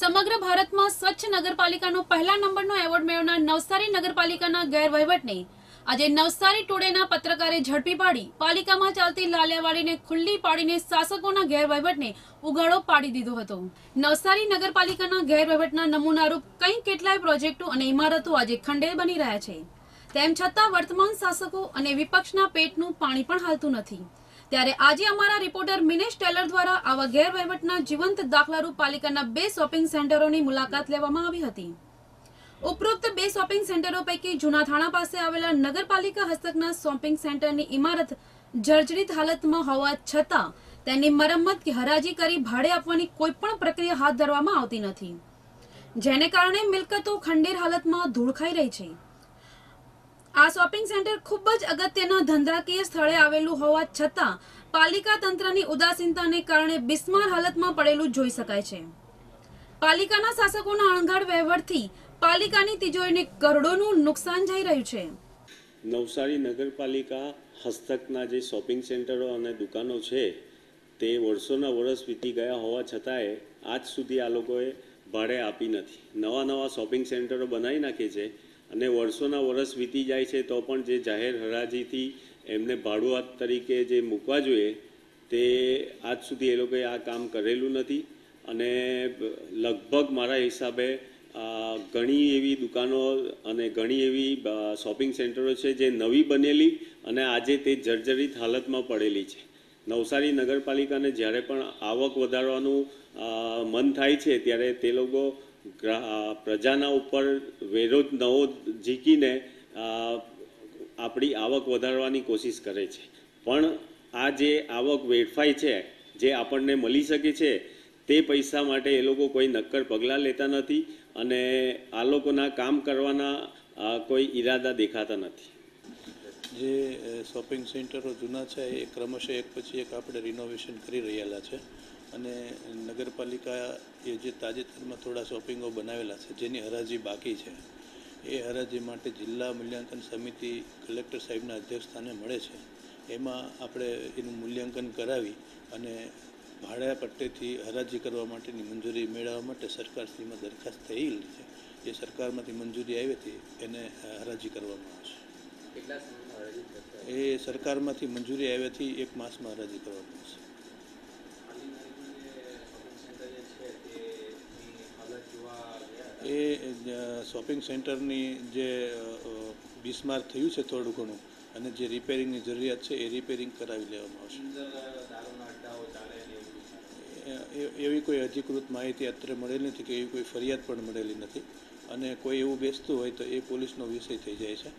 સમગ્ર ભારતમાં સ્વચ્છ નગરપાલિકાનો પહેલા નંબરનો એવોર્ડ મેળવનાર નવસારી નગરપાલિકાના ગેરવહીવટને આજે નવસારી ટુડેના પત્રકારે ઝડપી પાડી. પાલિકામાં ચાલતી લાલિયાવાડીને ખુલ્લી પાડીને શાસકોના ગેરવહીવટને ઉગાડો પાડી દીધો હતો. નવસારી નગરપાલિકાના ગેરવહીવટના નમૂનારૂપ કંઈ કેટલાય પ્રોજેક્ટો અને ઇમારતો આજે ખંડેર બની રહ્યા છે. તેમ છતાં વર્તમાન શાસકો અને વિપક્ષના પેટનું પાણી પણ હાલતું નથી. ત્યારે આજે અમારા રિપોર્ટર મિનેશ ટેલર દ્વારા આવા ગેરવહીવટના જીવંત દાખલારૂપ પાલિકાના બે શોપિંગ સેન્ટરોની મુલાકાત લેવામાં આવી હતી. ઉપરોક્ત બે શોપિંગ સેન્ટરો પૈકી જૂના થાણા પાસે આવેલા નગરપાલિકા હસ્તકના શોપિંગ સેન્ટરની ઇમારત જર્જરિત હાલતમાં હોવા છતાં તેની મરમ્મત કે હરાજી કરી ભાડે આપવાની કોઈ પણ પ્રક્રિયા હાથ ધરવામાં આવતી નથી. જેને કારણે મિલકતો ખંડેર હાલતમાં ધૂળ ખાઈ રહી છે. આ શોપિંગ સેન્ટર ખૂબ જ અગત્યના ધંધાકીય સ્થળે આવેલું હોવા છતાં પાલિકા તંત્રની ઉદાસીનતાને કારણે બિસ્માર હાલતમાં પડેલું જોઈ શકાય છે. પાલિકાના શાસકોના અણઘડ વહેવટથી પાલિકાની તિજોરીને કરોડોનું નુકસાન જઈ રહ્યું છે. નવસારી નગરપાલિકા હસ્તકના જે શોપિંગ સેન્ટરો અને દુકાનો છે, તે વર્ષોના વર્ષ વીતી ગયા હોવા છતાંય આજ સુધી આ લોકોએ ભાડે આપી નથી. નવા નવા શોપિંગ સેન્ટરો બનાવી નાખે છે અને વર્ષોના વર્ષ વીતી જાય છે, તો પણ જે જાહેર હરાજીથી એમને ભાડુઆત તરીકે જે મૂકવા જોઈએ, તે આજ સુધી એ લોકોએ આ કામ કરેલું નથી. અને લગભગ મારા હિસાબે ઘણી એવી દુકાનો અને ઘણી એવી શોપિંગ સેન્ટરો છે જે નવી બનેલી અને આજે તે જર્જરિત હાલતમાં પડેલી છે. નવસારી નગરપાલિકાને જ્યારે પણ આવક વધારવાનું મન થાય છે, ત્યારે તે લોકો પ્રજાના ઉપર વેરો નવો ઝીકીને આપણી આવક વધારવાની કોશિશ કરે છે. પણ આ જે આવક વેડફાય છે, જે આપણને મળી શકે છે, તે પૈસા માટે એ લોકો કોઈ નક્કર પગલાં લેતા નથી અને આ લોકોના કામ કરવાના કોઈ ઈરાદા દેખાતા નથી. જે શોપિંગ સેન્ટરો જૂના છે, એ ક્રમશઃ એક પછી એક આપણે રિનોવેશન કરી રહેલા છે. અને નગરપાલિકા એ જે તાજેતરમાં થોડા શોપિંગો બનાવેલા છે જેની હરાજી બાકી છે એ હરાજી માટે જિલ્લા મૂલ્યાંકન સમિતિ કલેક્ટર સાહેબના અધ્યક્ષસ્થાને મળે છે. એમાં આપણે એનું મૂલ્યાંકન કરાવી અને ભાડા પટ્ટેથી હરાજી કરવા માટેની મંજૂરી મેળવવા માટે સરકારશ્રીમાં દરખાસ્ત થયેલી છે. એ સરકારમાંથી મંજૂરી આવી હતી એને હરાજી કરવામાં આવશે એ સરકારમાંથી મંજૂરી આવ્યાથી એક માસમાં હરાજી કરવામાં આવશે. એ શોપિંગ સેન્ટરની જે બિસ્માર થયું છે થોડું ઘણું અને જે રિપેરિંગની જરૂરિયાત છે એ રિપેરિંગ કરાવી લેવામાં આવશે. એવી કોઈ અધિકૃત માહિતી અત્યારે મળેલી નથી કે એવી કોઈ ફરિયાદ પણ મળેલી નથી અને કોઈ એવું બેસતું હોય તો એ પોલીસનો વિષય થઈ જાય છે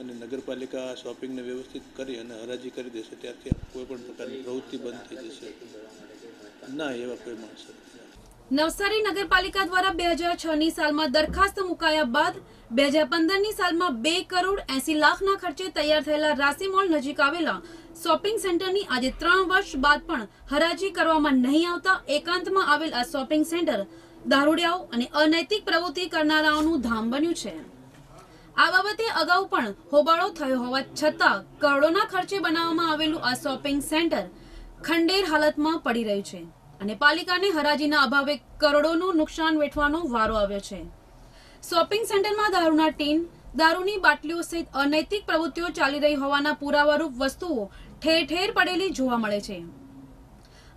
અને નગરપાલિકા શોપિંગને વ્યવસ્થિત કરી અને હરાજી કરી દેશે. ત્યારથી કોઈ પણ પ્રકારની પ્રવૃત્તિ બંધ થઈ જશે. ના, એવા કોઈ માણસો. નવસારી નગરપાલિકા દ્વારા બે હજાર છ ની સાલમાં દરખાસ્ત મુકાયા બાદ બે હજાર પંદરની સાલમાં બે કરોડ એસી લાખના ખર્ચે તૈયાર થયેલા રાસી મોલ નજીક આવેલા શોપિંગ સેન્ટરની આજે ત્રણ વર્ષ બાદ પણ હરાજી કરવામાં નહીં આવતા એકાંતમાં આવેલ આ શોપિંગ સેન્ટર દારૂડિયાઓ અને અનૈતિક પ્રવૃત્તિ કરનારાઓનું ધામ બન્યું છે. આ બાબતે અગાઉ પણ હોબાળો થયો હોવા છતાં કરોડોના ખર્ચે બનાવવામાં આવેલું આ શોપિંગ સેન્ટર ખંડેર હાલતમાં પડી રહ્યું છે. અને પાલિકાને હરાજીના અભાવે કરોડોનું નુકસાન વેઠવાનો વારો આવ્યો છે. શોપિંગ સેન્ટરમાં દારૂના ટીન, દારૂની બાટલીઓ સહિત અનૈતિક પ્રવૃત્તિઓ ચાલી રહી હોવાના પુરાવારૂપ વસ્તુઓ ઠેર ઠેર પડેલી જોવા મળે છે.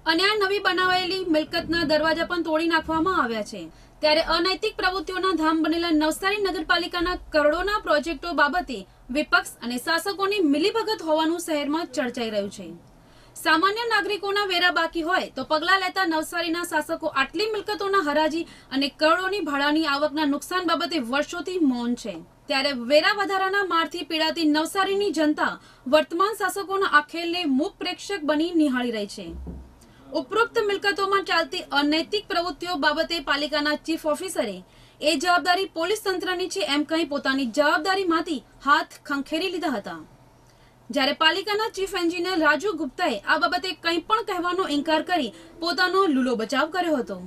અને આ નવી બનાવાયેલી મિલકતના દરવાજા પણ તોડી નાખવામાં આવ્યા છે. ત્યારે અનૈતિક પ્રવૃત્તિઓના ધામ બનેલા નવસારી નગરપાલિકાના કરોડોના પ્રોજેક્ટો બાબતે વિપક્ષ અને શાસકોની મિલીભગત હોવાનું શહેરમાં ચર્ચાઈ રહ્યું છે. સામાન્ય નાગરિકોના વેરા બાકી હોય તો પગલા લેતા નવસારીના શાસકો આટલી મિલકતોના હરાજી અને કરોડોની ભાડાની આવકના નુકસાન બાબતે વર્ષોથી મૌન છે. ત્યારે વેરા વધારાના મારથી પીડાતી નવસારીની જનતા વર્તમાન શાસકોના આખેલને મૂક પ્રેક્ષક બની નિહાળી રહી છે. ઉપરોક્ત મિલકતોમાં ચાલતી અનૈતિક પ્રવૃત્તિઓ બાબતે પાલિકાના ચીફ ઓફિસરે એ જવાબદારી પોલીસ તંત્રની છે એમ કહી પોતાની જવાબદારીમાંથી હાથ ખંખેરી લીધા હતા. જ્યારે પાલિકાના ચીફ એન્જિનિયર રાજુ ગુપ્તાએ આ બાબતે કંઈ પણ કહેવાનો ઇનકાર કરી પોતાનો લૂલો બચાવ કર્યો હતો.